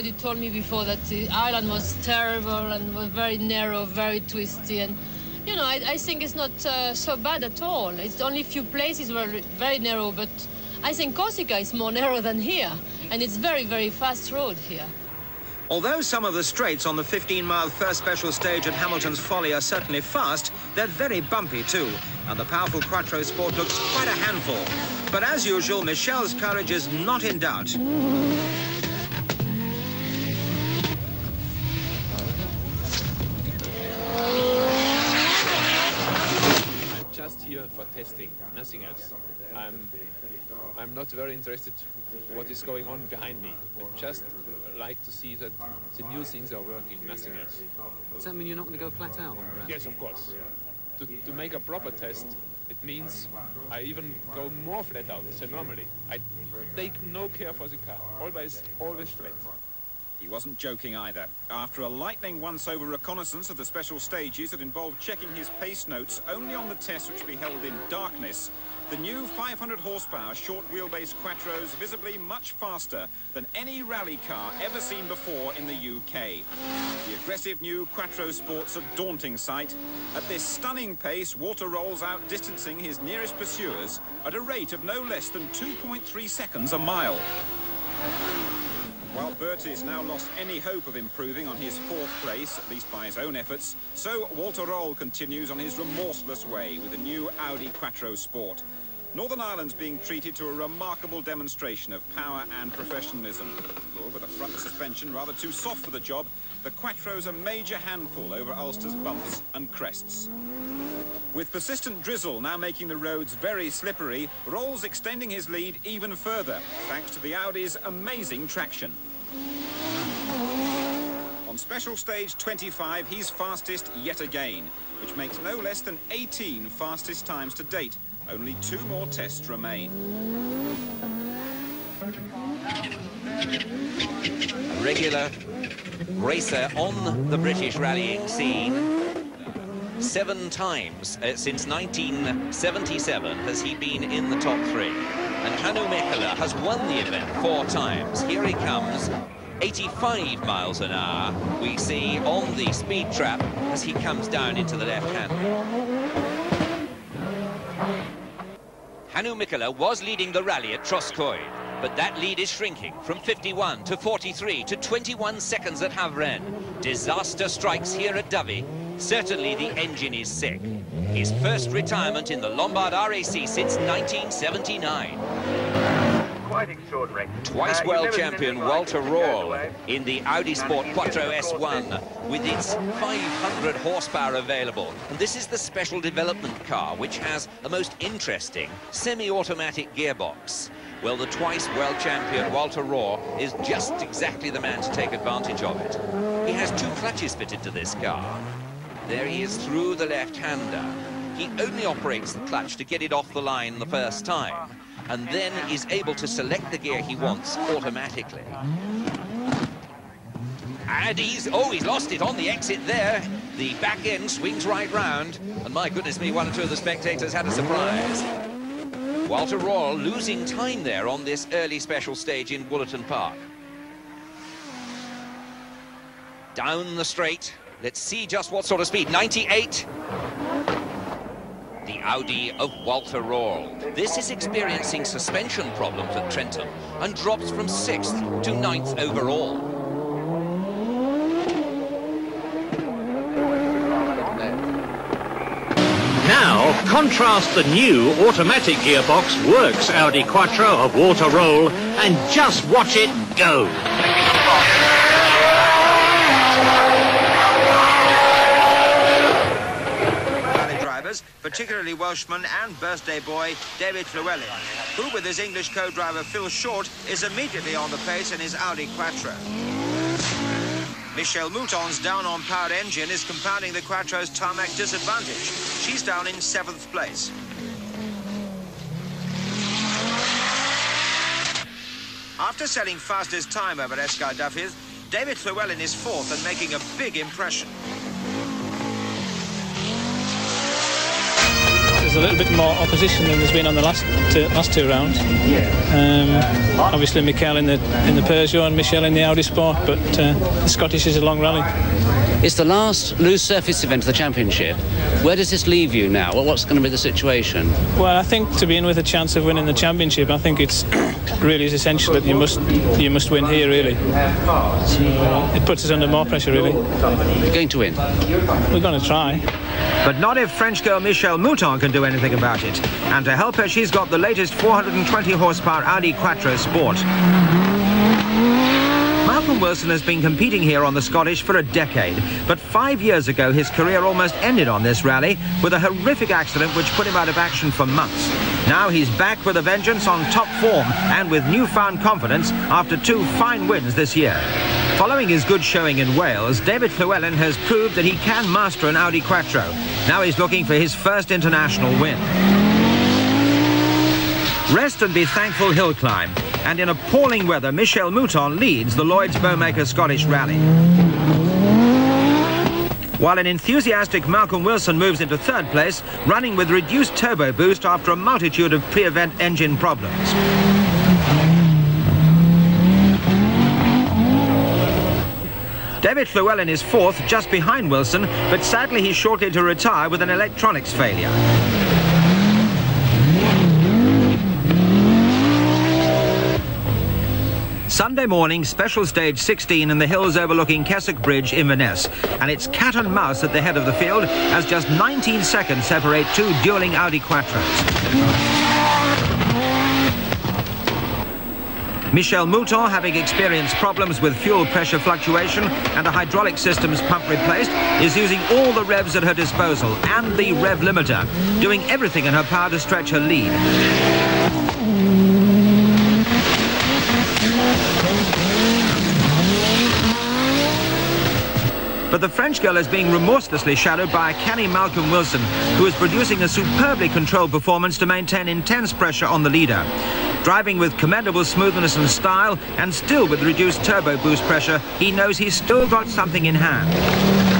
Everybody told me before that the island was terrible and was very narrow, very twisty, and you know, I, I think it's not uh, so bad at all. It's only a few places were very narrow, but I think Corsica is more narrow than here, and it's very, very fast road here. Although some of the straights on the 15-mile first special stage at Hamilton's Folly are certainly fast, they're very bumpy too, and the powerful Quattro Sport looks quite a handful. But as usual, Michelle's courage is not in doubt. I'm just here for testing, nothing else. I'm, I'm not very interested what is going on behind me. I just like to see that the new things are working, nothing else. Does that mean you're not going to go flat out? Yes, of course. To, to make a proper test, it means I even go more flat out than normally. I take no care for the car, always, always straight. He wasn't joking either. After a lightning once-over reconnaissance of the special stages that involved checking his pace notes only on the tests which be held in darkness, the new 500 horsepower short wheelbase Quattros visibly much faster than any rally car ever seen before in the UK. The aggressive new Quattro Sport's a daunting sight. At this stunning pace, Walter Röhrl's out distancing his nearest pursuers at a rate of no less than 2.3 seconds a mile. While Bertie's now lost any hope of improving on his fourth place, at least by his own efforts, so Walter Röhrl continues on his remorseless way with the new Audi Quattro Sport. Northern Ireland's being treated to a remarkable demonstration of power and professionalism. With a front suspension rather too soft for the job, the Quattro's a major handful over Ulster's bumps and crests. With persistent drizzle now making the roads very slippery, Röhrl's extending his lead even further, thanks to the Audi's amazing traction. On special stage 25, he's fastest yet again, which makes no less than 18 fastest times to date. Only two more tests remain. A regular racer on the British rallying scene. Seven times uh, since 1977 has he been in the top three. And Hannu Mikkola has won the event four times. Here he comes, 85 miles an hour. We see on the speed trap as he comes down into the left hand. Hannu Mikkola was leading the rally at Trawscoed, but that lead is shrinking from 51 to 43 to 21 seconds at Hafren. Disaster strikes here at Dovey. Certainly the engine is sick. His first retirement in the Lombard RAC since 1979. Quite extraordinary. Twice Uh, world you've never seen champion Walter it, by the Röhrl way. in the Audi Sport Quattro S1 with its 500 horsepower available. And this is the special development car which has a most interesting semi-automatic gearbox. Well, the twice world champion Walter Röhrl is just exactly the man to take advantage of it. He has two clutches fitted to this car. There he is through the left-hander. He only operates the clutch to get it off the line the first time, and then is able to select the gear he wants automatically. And he's, oh, he's lost it on the exit there. The back end swings right round, and my goodness me, one or two of the spectators had a surprise. Walter Röhrl losing time there on this early special stage in Woollerton Park. Down the straight. Let's see just what sort of speed. 98. The Audi of Walter Röhrl. This is experiencing suspension problems at Trenton and drops from 6th to 9th overall. Now, contrast the new automatic gearbox works Audi Quattro of Walter Röhrl and just watch it go. Rally drivers, particularly Welshman and birthday boy David Llewellyn, who with his English co-driver Phil Short is immediately on the pace in his Audi Quattro. Michelle Mouton's down-on-powered engine is compounding the Quattro's tarmac disadvantage. She's down in seventh place. After selling fastest time over Escar Duffy's, David Llewellyn is fourth and making a big impression. There's a little bit more opposition than there's been on the last two, last two rounds. Um, obviously, Mikel in the in the Peugeot and Michel in the Audi Sport, but uh, the Scottish is a long rally. It's the last loose surface event of the championship. Where does this leave you now? What's going to be the situation? Well, I think to be in with a chance of winning the championship, I think it's really is essential that you must you must win here. Really, so, it puts us under more pressure. Really, You're going to win. we're going to try. But not if French girl Michelle Mouton can do anything about it. And to help her, she's got the latest 420 horsepower Audi Quattro Sport. Malcolm Wilson has been competing here on the Scottish for a decade, but five years ago his career almost ended on this rally with a horrific accident which put him out of action for months. Now he's back with a vengeance on top form and with newfound confidence after two fine wins this year. Following his good showing in Wales, David Llewellyn has proved that he can master an Audi Quattro. Now he's looking for his first international win. Rest and be thankful hill climb. And in appalling weather, Michel Mouton leads the Lloyds Bowmaker Scottish Rally. While an enthusiastic Malcolm Wilson moves into third place, running with reduced turbo boost after a multitude of pre-event engine problems. David Llewellyn is fourth, just behind Wilson, but sadly he's shortly to retire with an electronics failure. Sunday morning, special stage 16 in the hills overlooking Kessock Bridge, Inverness. And it's cat and mouse at the head of the field as just 19 seconds separate two dueling Audi Quattros. Michel Mouton, having experienced problems with fuel pressure fluctuation and the hydraulic system's pump replaced, is using all the revs at her disposal and the rev limiter, doing everything in her power to stretch her lead. But the French girl is being remorselessly shadowed by a canny Malcolm Wilson, who is producing a superbly controlled performance to maintain intense pressure on the leader. Driving with commendable smoothness and style, and still with reduced turbo boost pressure, he knows he's still got something in hand.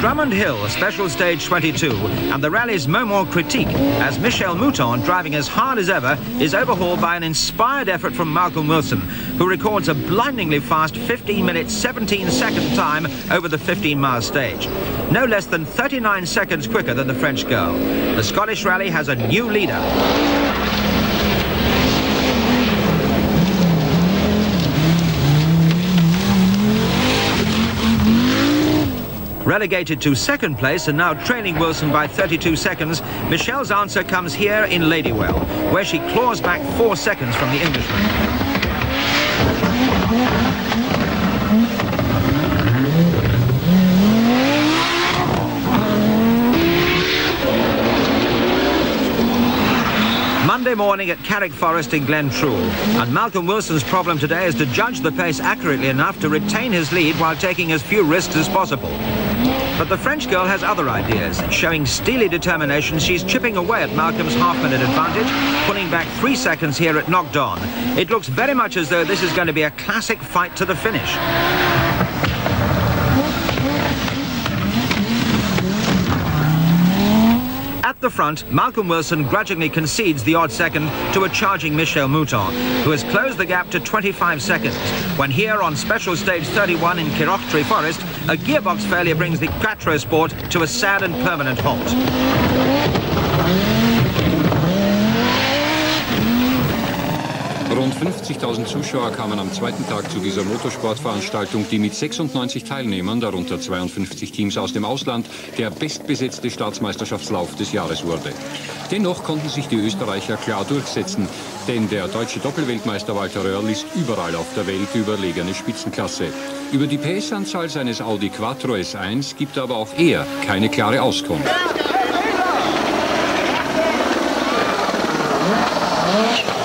Drummond Hill, special stage 22, and the rally's moment critique as Michel Mouton, driving as hard as ever, is overhauled by an inspired effort from Malcolm Wilson, who records a blindingly fast 15 minutes 17 second time over the 15 mile stage. No less than 39 seconds quicker than the French girl. The Scottish rally has a new leader. Relegated to second place and now trailing Wilson by 32 seconds, Michelle's answer comes here in Ladywell, where she claws back four seconds from the Englishman. Monday morning at Carrick Forest in Glen Glentrool. And Malcolm Wilson's problem today is to judge the pace accurately enough to retain his lead while taking as few risks as possible. But the French girl has other ideas. Showing steely determination, she's chipping away at Malcolm's half-minute advantage, pulling back three seconds here at Knockdown. It looks very much as though this is going to be a classic fight to the finish. The front, Malcolm Wilson grudgingly concedes the odd second to a charging Michel Mouton, who has closed the gap to 25 seconds, when here on special stage 31 in Kirkcaldy Forest, a gearbox failure brings the Quattro Sport to a sad and permanent halt. Rund 50.000 Zuschauer kamen am zweiten Tag zu dieser Motorsportveranstaltung, die mit 96 Teilnehmern, darunter 52 Teams aus dem Ausland, der bestbesetzte Staatsmeisterschaftslauf des Jahres wurde. Dennoch konnten sich die Österreicher klar durchsetzen, denn der deutsche Doppelweltmeister Walter Röhrl ist überall auf der Welt überlegene Spitzenklasse. Über die PS-Anzahl seines Audi Quattro S1 gibt aber auch er keine klare Auskunft. Ein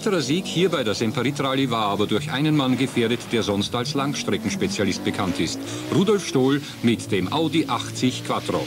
weiterer Sieg hier bei der Semperit Rallye war aber durch einen Mann gefährdet, der sonst als Langstreckenspezialist bekannt ist. Rudolf Stohl mit dem Audi 80 Quattro.